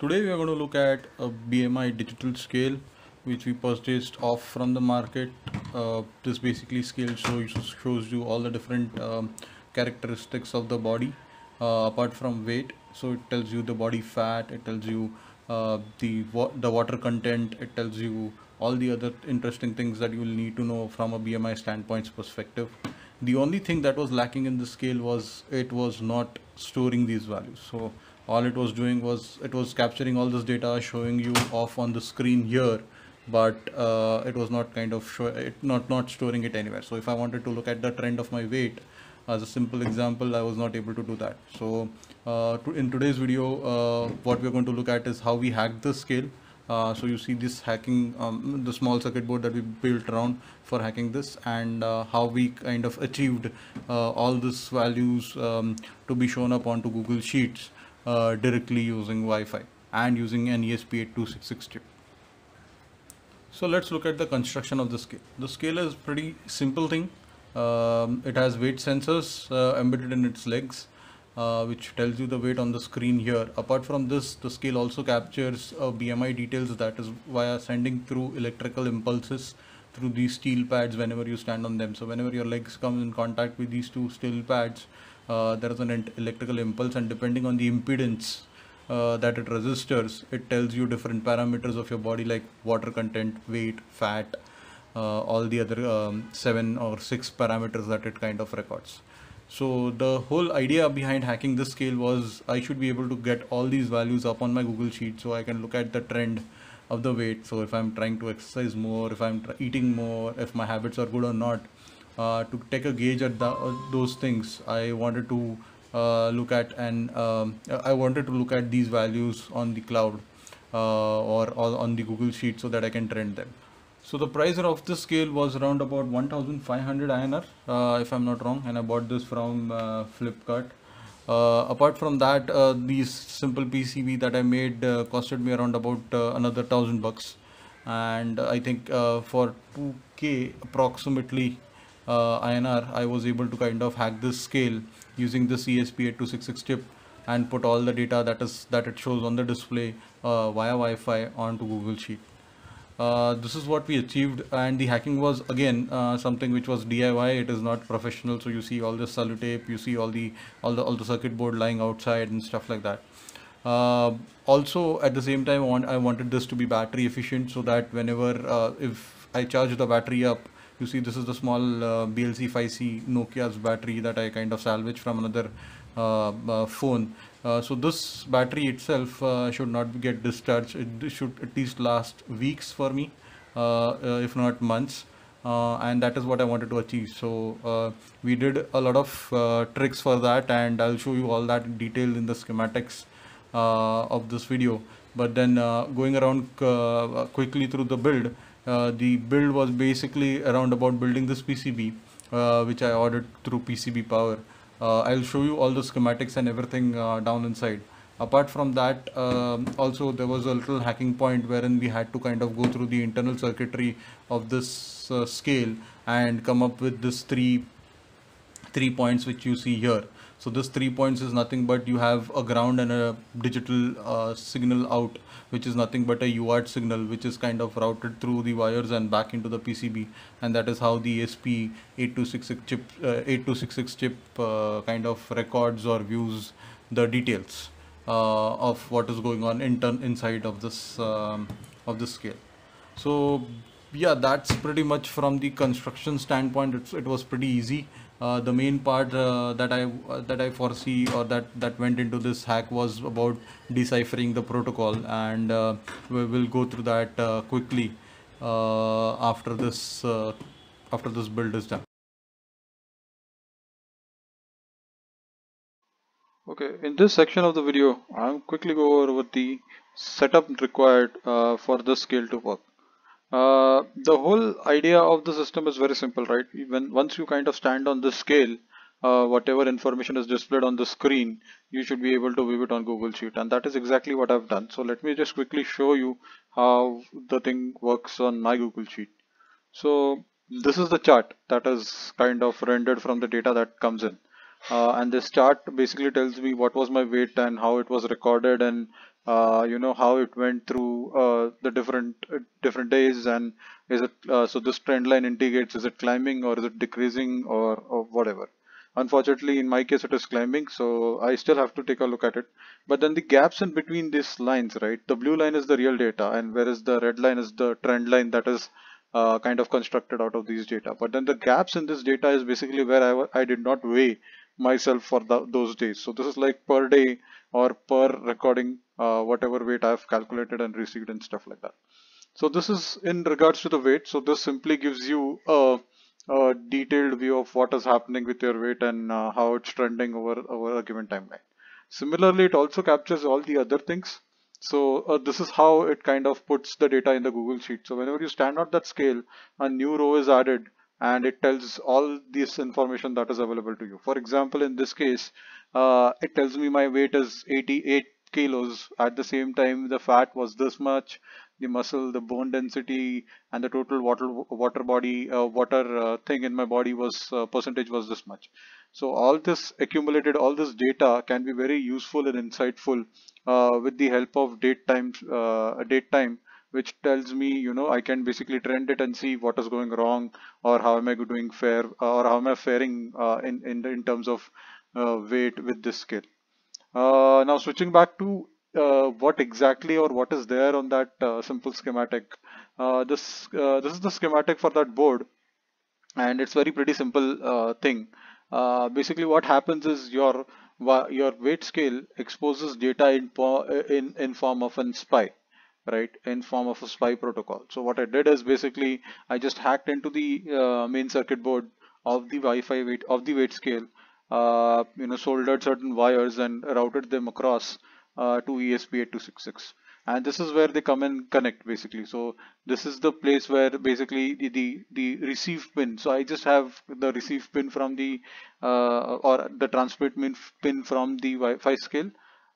Today we are going to look at a BMI digital scale which we purchased off from the market. Uh, this basically scale shows, shows you all the different um, characteristics of the body uh, apart from weight. So it tells you the body fat, it tells you uh, the wa the water content, it tells you all the other interesting things that you will need to know from a BMI standpoint's perspective. The only thing that was lacking in the scale was it was not storing these values. So all it was doing was it was capturing all this data showing you off on the screen here but uh, it was not kind of it not not storing it anywhere. So if i wanted to look at the trend of my weight as a simple example i was not able to do that. So uh, to, in today's video uh, what we're going to look at is how we hacked the scale. Uh, so you see this hacking um, the small circuit board that we built around for hacking this and uh, how we kind of achieved uh, all these values um, to be shown up onto google sheets uh, directly using Wi-Fi and using an ESP8266 chip. So let's look at the construction of the scale. The scale is pretty simple thing. Um, it has weight sensors uh, embedded in its legs, uh, which tells you the weight on the screen here. Apart from this, the scale also captures uh, BMI details that is via sending through electrical impulses through these steel pads whenever you stand on them. So whenever your legs come in contact with these two steel pads, uh, there is an electrical impulse and depending on the impedance uh, that it registers it tells you different parameters of your body like water content weight fat uh, all the other um, seven or six parameters that it kind of records so the whole idea behind hacking this scale was I should be able to get all these values up on my Google Sheet so I can look at the trend of the weight. So if I'm trying to exercise more, if I'm eating more, if my habits are good or not, uh, to take a gauge at the, uh, those things I wanted to uh, look at and um, I wanted to look at these values on the cloud or, or on the Google Sheet so that I can trend them. So the price of this scale was around about 1500 INR uh, if I'm not wrong and I bought this from uh, Flipkart. Uh, apart from that, these simple PCB that I made costed me around about another thousand bucks and I think for 2k approximately uh, INR, I was able to kind of hack this scale using this ESP8266 chip and put all the data that is that it shows on the display uh, via Wi-Fi onto Google Sheet. Uh, this is what we achieved and the hacking was again uh, something which was DIY it is not professional so you see all the tape, you see all the all the all the circuit board lying outside and stuff like that. Uh, also at the same time I, want, I wanted this to be battery efficient so that whenever uh, if I charge the battery up you see this is the small uh, BLC 5C Nokia's battery that I kind of salvaged from another uh, uh, phone. Uh, so this battery itself uh, should not get discharged. It should at least last weeks for me, uh, if not months. and that is what I wanted to achieve. So we did a lot of tricks for that and I'll show you all that detail in the schematics of this video. But then going around quickly through the build, uh, the build was basically around about building this PCB uh, which I ordered through PCB Power. Uh, I'll show you all the schematics and everything down inside. Apart from that, um, also there was a little hacking point wherein we had to kind of go through the internal circuitry of this scale and come up with this three three points which you see here. So this three points is nothing but you have a ground and a digital uh, signal out which is nothing but a UART signal which is kind of routed through the wires and back into the PCB and that is how the ESP8266 chip, uh, 8266 chip uh, kind of records or views the details uh, of what is going on in turn inside of this um, of this scale. So yeah, that's pretty much from the construction standpoint. It's, it was pretty easy. Uh, the main part uh, that I uh, that I foresee or that that went into this hack was about deciphering the protocol, and uh, we will go through that uh, quickly after this after this build is done. Okay, in this section of the video, I'll quickly go over the setup required for this scale to work. Uh, the whole idea of the system is very simple, right? When once you kind of stand on this scale, uh, whatever information is displayed on the screen, you should be able to view it on Google Sheet, and that is exactly what I've done. So let me just quickly show you how the thing works on my Google Sheet. So this is the chart that is kind of rendered from the data that comes in. Uh, and this chart basically tells me what was my weight and how it was recorded and uh, you know how it went through uh, the different uh, different days and is it uh, so this trend line indicates is it climbing or is it decreasing or, or whatever. Unfortunately in my case it is climbing so I still have to take a look at it. But then the gaps in between these lines right the blue line is the real data and whereas the red line is the trend line that is uh, kind of constructed out of these data. But then the gaps in this data is basically where I, I did not weigh myself for the, those days. So this is like per day or per recording uh, whatever weight I've calculated and received and stuff like that. So this is in regards to the weight. So this simply gives you a, a detailed view of what is happening with your weight and uh, how it's trending over over a given timeline. Similarly it also captures all the other things. So uh, this is how it kind of puts the data in the Google Sheet. So whenever you stand out that scale, a new row is added and it tells all this information that is available to you. For example, in this case, uh, it tells me my weight is 88 kilos. At the same time, the fat was this much, the muscle, the bone density, and the total water water body uh, water uh, thing in my body was uh, percentage was this much. So all this accumulated, all this data can be very useful and insightful uh, with the help of date time, uh, date time, which tells me, you know, I can basically trend it and see what is going wrong or how am I doing fair or how am I faring uh, in, in, in terms of uh, weight with this scale. Uh, now switching back to uh, what exactly or what is there on that simple schematic. this this is the schematic for that board and it's very pretty simple thing. basically what happens is your your weight scale exposes data in, in, in form of an SPI right in form of a SPI protocol. So what I did is basically I just hacked into the uh, main circuit board of the Wi-Fi weight of the weight scale uh, you know soldered certain wires and routed them across uh, to ESP8266 and this is where they come and connect basically. So this is the place where basically the the, the receive pin. So i just have the receive pin from the uh, or the transmit pin from the wi-fi scale.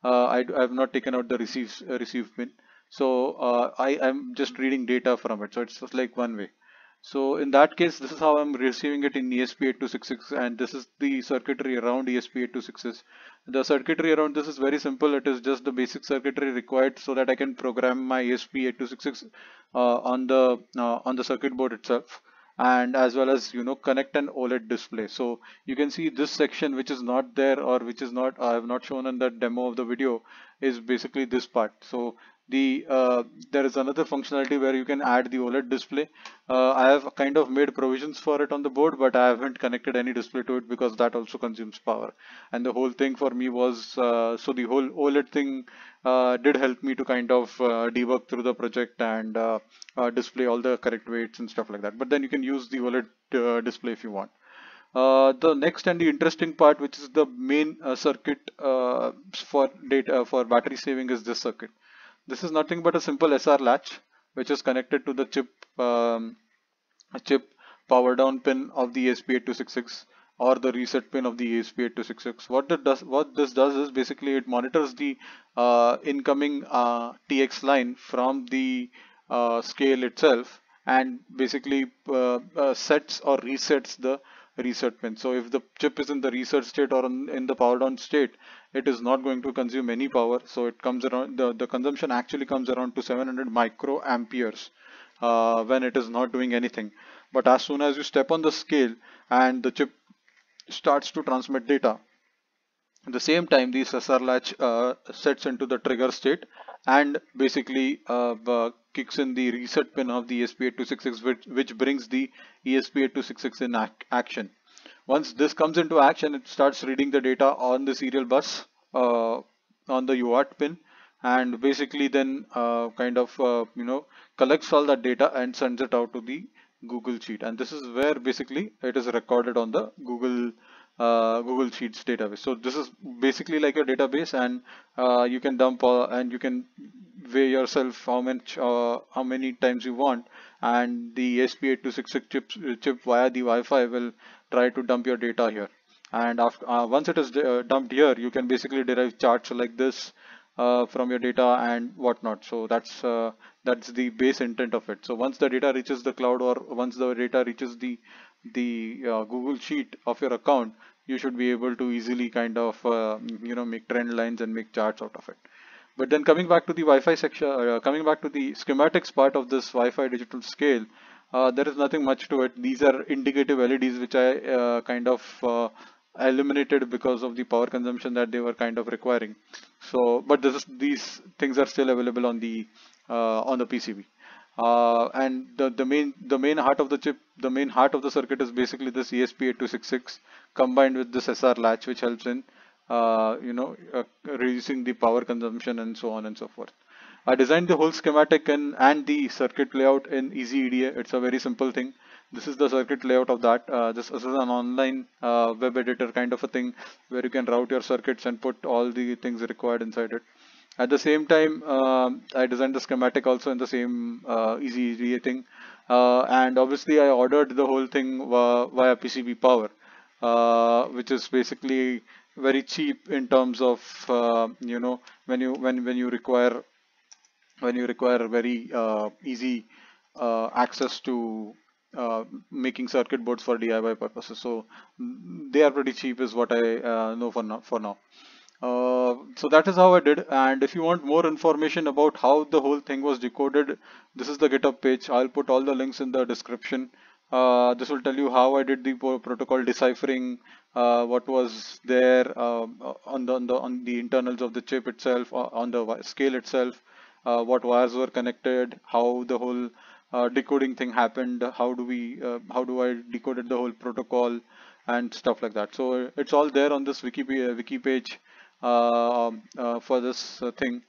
Uh, I, I have not taken out the receive uh, receive pin so uh, i am just reading data from it so it's just like one way so in that case, this is how I'm receiving it in ESP8266 and this is the circuitry around ESP8266. The circuitry around this is very simple. It is just the basic circuitry required so that I can program my ESP8266 uh, on the uh, on the circuit board itself and as well as you know connect an OLED display. So you can see this section which is not there or which is not I have not shown in the demo of the video is basically this part. So the uh, there is another functionality where you can add the OLED display. Uh, I have kind of made provisions for it on the board, but I haven't connected any display to it because that also consumes power. And the whole thing for me was uh, so the whole OLED thing uh, did help me to kind of uh, debug through the project and uh, display all the correct weights and stuff like that. But then you can use the OLED display if you want. Uh, the next and the interesting part which is the main uh, circuit uh, for data for battery saving is this circuit this is nothing but a simple SR latch which is connected to the chip um, chip power down pin of the ESP8266 or the reset pin of the ESP8266. What does, what this does is basically it monitors the uh, incoming uh, TX line from the uh, scale itself and basically uh, uh, sets or resets the reset pin. So if the chip is in the reset state or in the power down state, it is not going to consume any power. So it comes around, the, the consumption actually comes around to 700 microamperes uh, when it is not doing anything. But as soon as you step on the scale and the chip starts to transmit data, at the same time the SR latch uh, sets into the trigger state and basically uh, uh kicks in the reset pin of the ESP8266 which, which brings the ESP8266 in ac action. Once this comes into action, it starts reading the data on the serial bus uh, on the UART pin and basically then uh, kind of uh, you know collects all that data and sends it out to the Google Sheet and this is where basically it is recorded on the Google uh, Google Sheets database. So this is basically like a database and uh, you can dump and you can weigh yourself how much uh, how many times you want. And the ESP8266 chip, chip via the Wi-Fi will try to dump your data here. And after uh, once it is uh, dumped here you can basically derive charts like this uh, from your data and whatnot. So that's uh, that's the base intent of it. So once the data reaches the cloud or once the data reaches the the uh, Google sheet of your account you should be able to easily kind of uh, you know make trend lines and make charts out of it But then coming back to the Wi-Fi section, uh, coming back to the schematics part of this Wi-Fi digital scale, uh, there is nothing much to it. These are indicative LEDs which I uh, kind of uh, eliminated because of the power consumption that they were kind of requiring. So, but this is, these things are still available on the uh, on the PCB. Uh, and the, the main the main heart of the chip, the main heart of the circuit is basically this ESP8266 combined with this SR latch, which helps in uh, you know uh, reducing the power consumption and so on and so forth. I designed the whole schematic and, and the circuit layout in EasyEDA. It's a very simple thing. This is the circuit layout of that. Uh, this, is an online uh, web editor kind of a thing where you can route your circuits and put all the things required inside it. At the same time, um, I designed the schematic also in the same uh, EasyEDA thing. Uh, and obviously I ordered the whole thing via PCB Power, uh, which is basically very cheap in terms of, uh, you know, when you when when you require when you require very uh, easy uh, access to uh, making circuit boards for DIY purposes. So they are pretty cheap is what I uh, know for now. For now. Uh, so that is how I did and if you want more information about how the whole thing was decoded this is the github page I'll put all the links in the description this will tell you how I did the protocol deciphering what was there um, on the, on the on the internals of the chip itself on the scale itself uh, what wires were connected, how the whole uh, decoding thing happened, how do we, uh, how do I decoded the whole protocol and stuff like that. So it's all there on this wiki, wiki page uh, uh, for this uh, thing.